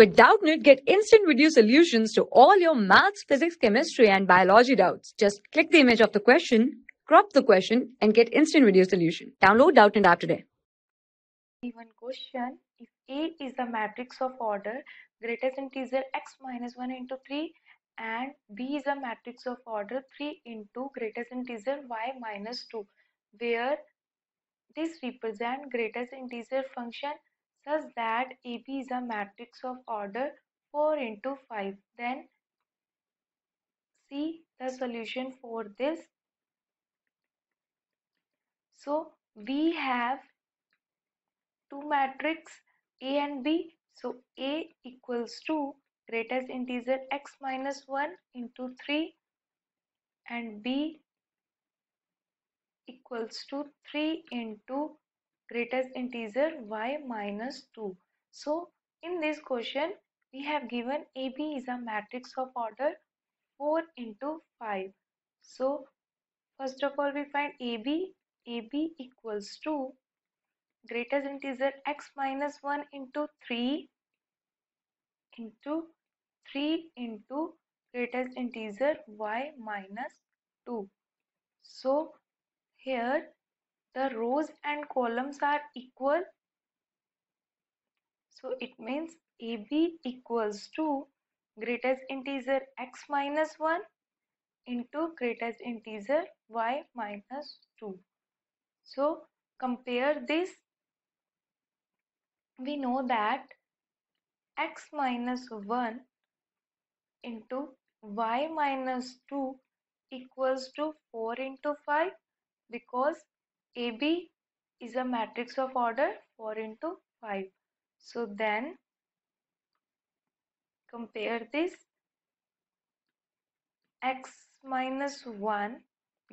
With Doubtnut, get instant video solutions to all your maths, physics, chemistry, and biology doubts. Just click the image of the question, crop the question, and get instant video solution. Download Doubtnut app today. Given question, if A is the matrix of order greatest integer x minus 1 into 3 and B is a matrix of order 3 into greatest integer y minus 2 where this represent greater greatest integer function such that AB is a matrix of order 4 into 5 then see the solution for this. So we have two matrix A and B. So A equals to greatest integer x minus 1 into 3 and B equals to 3 into greatest integer y minus 2. So in this question we have given AB is a matrix of order 4 into 5. So first of all we find AB. AB equals to greatest integer x minus 1 into 3 into 3 into greatest integer y minus 2. So here the rows and columns are equal. So it means AB equals to greatest integer x minus 1 into greatest integer y minus 2. So compare this. We know that x minus 1 into y minus 2 equals to 4 into 5 because AB is a matrix of order 4 into 5. So then compare this. X minus 1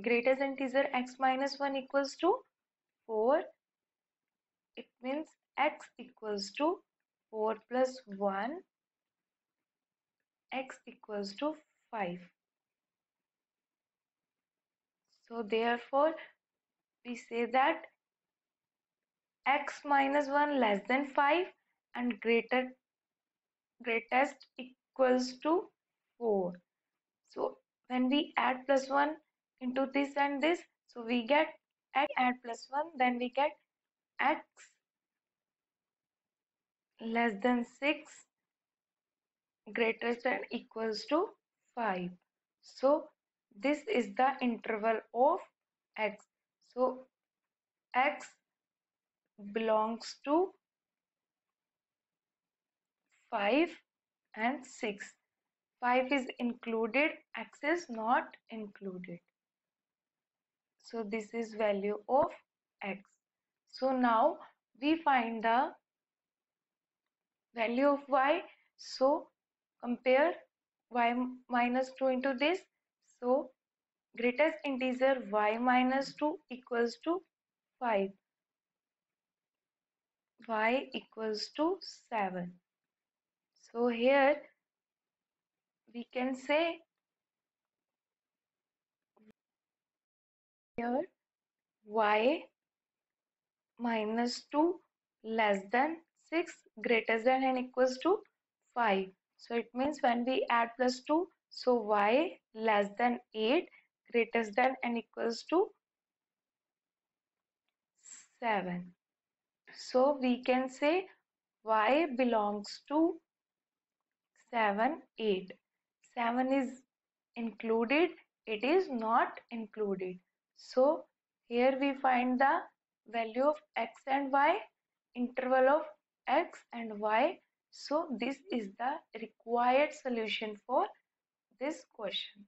greatest integer x minus 1 equals to 4 it means x equals to 4 plus 1 x equals to 5 so therefore we say that x minus 1 less than 5 and greater greatest equals to 4 so when we add plus 1 into this and this so we get x add plus 1 then we get x less than 6 greater than equals to 5 so this is the interval of x so x belongs to 5 and 6. 5 is included, x is not included. So this is value of x. So now we find the value of y. So compare y minus 2 into this. So greatest integer y minus 2 equals to 5 y equals to 7 so here we can say here y minus 2 less than 6 greater than and equals to 5 so it means when we add plus 2 so y less than 8 greater than and equals to 7 so we can say y belongs to 7 8 7 is included it is not included. So here we find the value of x and y interval of x and y. So this is the required solution for this question